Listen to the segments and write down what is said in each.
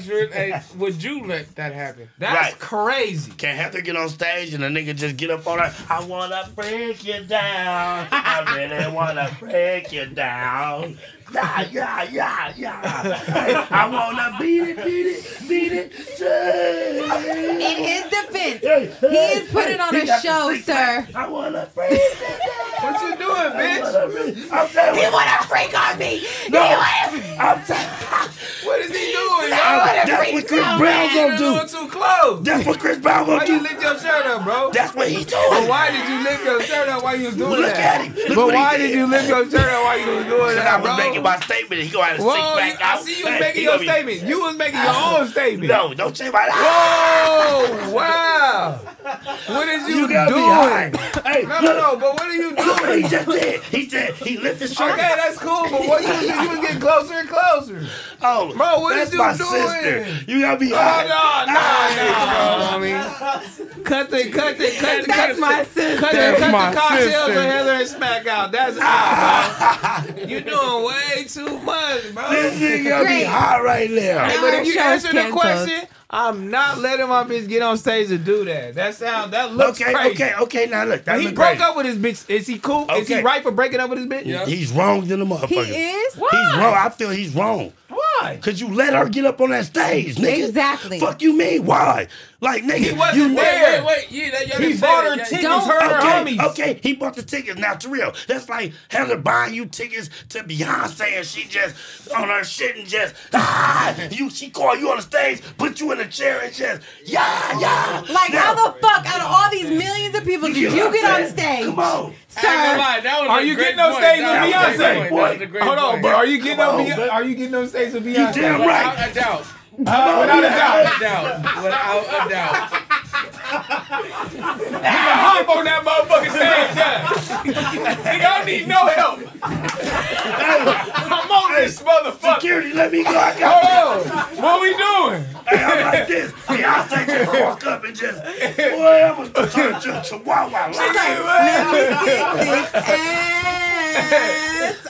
should, hey, would you let that happen? That's Right. crazy. Can't have to get on stage and the nigga just get up on her? I wanna break you down. I really wanna break you down. Yeah, yeah, yeah, yeah. I wanna beat it, beat it, beat it. In his defense, Hey, he is putting hey, on he a show, sir. pack. I wanna break it down. What you doing, bitch? wanna I'm telling you. wanna freak on me? No, I'm telling What is he doing, yo? That's what Chris Brown gonna a do. little too close. That's what Chris Brown gonna you do. lift your shirt up, bro? That's what he told. But why did you lift your shirt up while you was doing Look that? at him. Look but why did. did you lift your shirt up while you was doing Because I was bro? making my statement. He gonna have to Whoa, sink you, back out. I see you Hey, making your statement. You was making your own statement. No, don't say my Whoa, wow. What is you, You doing? Hey, No, no, no, but what are you look what he just did. He said he lifted his shirt. Okay, that's cool, but what you was doing? You was getting closer and closer. Oh, Bro, what that's is you my doing? sister. You gotta be Oh, high. no, no, ah. no, homie. Cut the, cut the, cut the, That's cut my the, sister. cut the, cut the cocktails sister. and Heather and Smac out. That's out, bro. You doing way too much, bro. This nigga gotta be Great. hot right now. Now But if you answer the question, I'm not letting my bitch get on stage to do that. That sound, that looks Okay, crazy. okay, okay. Now look, that he look broke great. up with his bitch. Is he cool? Is he right for breaking up with his bitch? Yeah. He's wrong than the He motherfucker. is? He's wrong. I feel he's wrong. Why? Cause you let her get up on that stage, nigga. Exactly. Fuck you mean? Why? Like nigga, He wasn't you Wait, there. wait, wait. Yeah, that, y'all He just said bought her Yeah, tickets, Don't- her Okay, homies. okay, he bought the tickets. Now, real. that's like Heather buying you tickets to Beyonce and she just on her shit and just ah, you. She call you on the stage, put you in a chair and just yeah, yeah. Like, Now, how the fuck out of all these millions of people did get you get on stage? Come on. I ain't gonna Sir, lie, that was Are you getting on point. stage with was a great Beyonce? point. That was a great Hold on, point. but are you getting Come on? on, Beyonce? man. Are you getting on stage with Beyonce? You damn right. Without a doubt. Without a doubt. Without a doubt. Without a doubt. Nigga, hop on that motherfucking stage, yeah. Nigga, I need no help. I'm on this motherfucker. Security, let me go. I got Hold on. What we doing? Hey, I'm like this. Beyonce just walk up and just, boy, I'm gonna turn to a chihuahua. Like, let me sit this ass on you.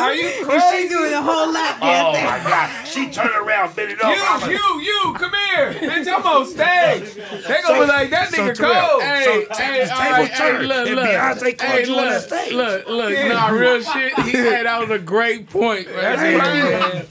Are you crazy? She doing the whole lap oh dance. thing. my God. She turned around, bent it up. You, I'm a- you, you, come here. Bitch, I'm on stage. They gonna be like, that nigga Trell, cold. Hey, So, hey, this table right, hey, look, look. Beyonce hey, you on look, that stage. Look, look, Yeah. nah, real shit. He, hey, that was a great point. man. That's Hey, right. man.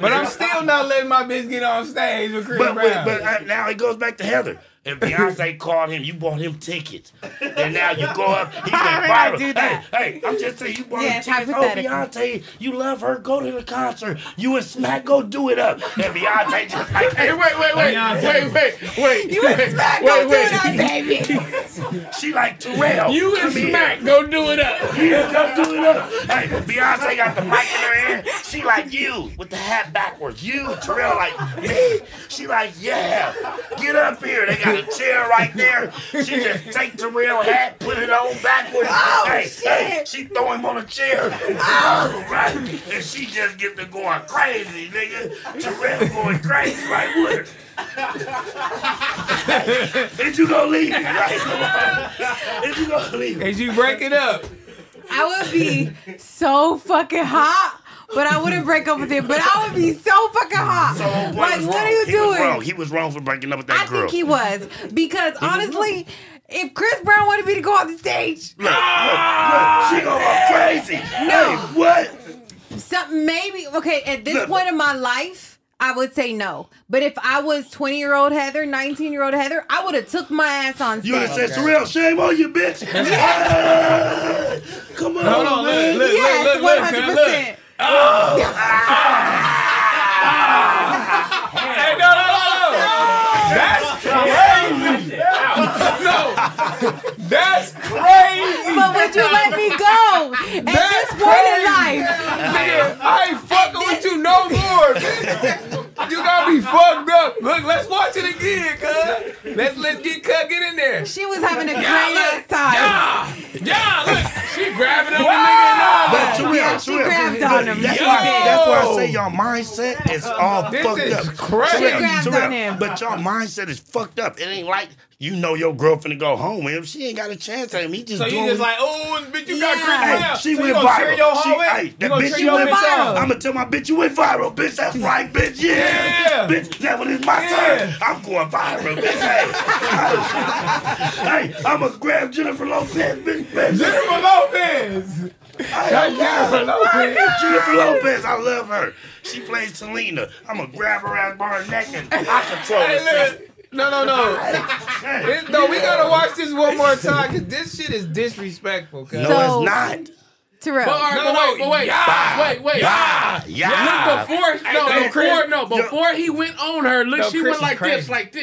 But I'm still not letting my bitch get on stage with Chris But, Brown. but, but uh, now it goes back to Heather. If Beyonce called him, you bought him tickets. And now you go up, he went viral. Hey, hey, I'm just saying, you bought Yeah, him tickets. Oh. Beyonce, you love her, go to the concert. You and Smac, go do it up. And Beyonce just like, Hey, hey, wait, wait, wait, Beyonce. wait, wait, wait. You and Smac wait, gonna do wait. that, baby. she like Trell. You and come here. Smac go do it up. Yeah, come do it up. Hey, Beyonce got the mic in her hand. She like you with the hat backwards. You, Trell, like me. She like, yeah, get up here. They got a chair right there. She just take Trell hat, put it on backwards. Oh, hey, shit. hey, she throw him on a chair. Oh, right. And she just get to going crazy, nigga. Trell going crazy right with her. Is you gonna leave me, right? Is you gonna leave me? As you break it up. I would be so fucking hot, but I wouldn't break up with him. But I would be so fucking hot. So what like, what are you he doing? Was. He was wrong for breaking up with that I girl. I think he was because honestly. If Chris Brown wanted me to go on the stage, look, look, look, she gonna go crazy. No, hey, what? Something maybe okay. At this look. point in my life, I would say no. But if I was 20 year old Heather, 19 year old Heather, I would have took my ass on stage. You would have said, Surreal, shame on you, bitch. Come on, Hold on, man. Look, look, yes, 100%. Oh! Hey, no, no, no, no! That's crazy! no! That's crazy! But would you let me go at That's this point crazy. in life? Man, I ain't fucking with you no more! You got me fucked up. Look, let's watch it again, cuz. Let's let's get cut, get in there. She was having a great all But that. Trell, Yeah, she grabbed on him. That's why, that's why I say your mindset is all This fucked is up. crazy. She grabbed on him. But your mindset is fucked up. It ain't like you know your girlfriend to go home with him. She ain't got a chance at him. He just So you doing just like, oh, bitch, you got Yeah. Chris Hey, Brown. she so went viral. your She, hey, that You bitch you went viral. I'm gonna tell my bitch you went viral, bitch. That's right, bitch. Yeah. bitch. Now when it's my turn, I'm going viral, bitch. Hey, hey, I'm gonna grab Jennifer Lopez, bitch. bitch. Jennifer Lopez. Hey, Jennifer Lopez. Jennifer Lopez, I love her. She plays Selena. I'm gonna grab her ass by her neck and I control Hey, her. look. No, no, no. Hey, This- no, we gotta watch this one more time because this shit is disrespectful. Cause No, So- it's not. Trell. But, all right, No, but no, wait, but wait, yeah. wait, wait. Yeah, yeah. Look before, no, no, before, Chris. no, before he went on her. Look, No, she Chris went like crazy. this, like this.